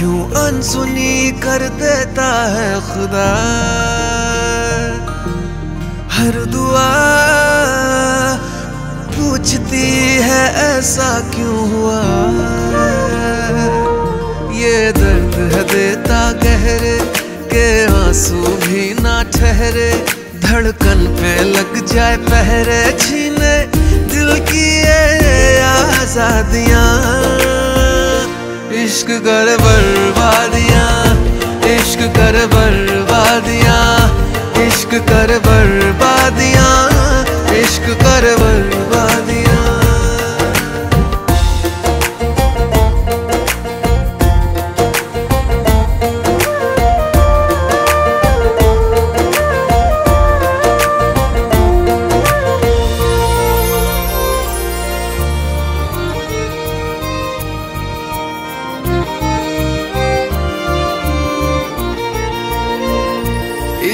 क्यों अनसुनी कर देता है खुदा? हर दुआ पूछती है, ऐसा क्यों हुआ? ये दर्द है देता गहरे, के आँसू भी ना ठहरे। धड़कन पे लग जाए पहरे छीने, दिल की ये आजादियाँ। इश्क कर कर बर्बादियाँ इश्क कर बर्बादियाँ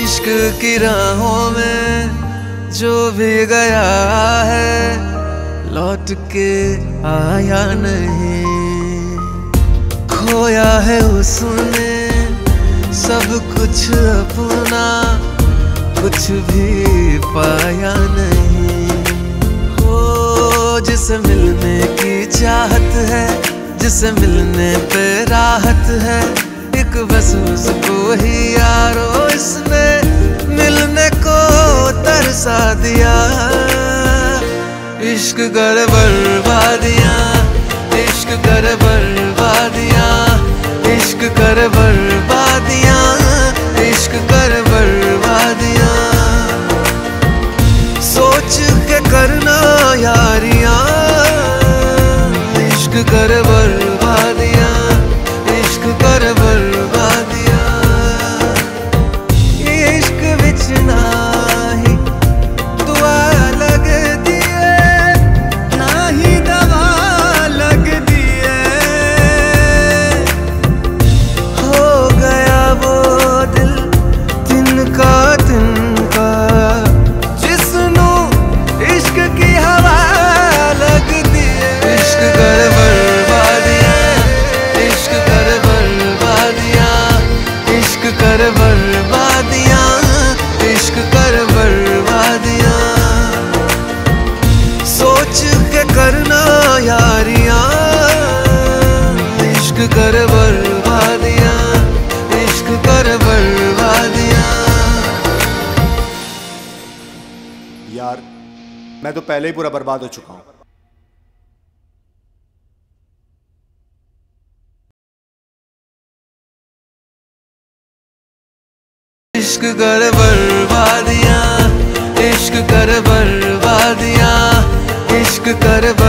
इश्क की राहों में जो भी गया है, लौट के आया नहीं। खोया है उसने सब कुछ अपना, कुछ भी पाया नहीं। हो जिसे मिलने की चाहत है, जिसे मिलने पे राहत है, एक बस उसको ही यारो को तरसा दिया इश्क कर बर्बादियाँ इश्क कर बर्बादियाँ इश्क कर बर्बादियाँ इश्क कर मैं तो पहले ही पूरा बर्बाद हो चुका हूँ। इश्क कर बर्बादियाँ, इश्क कर बर्बादियाँ, इश्क कर बर...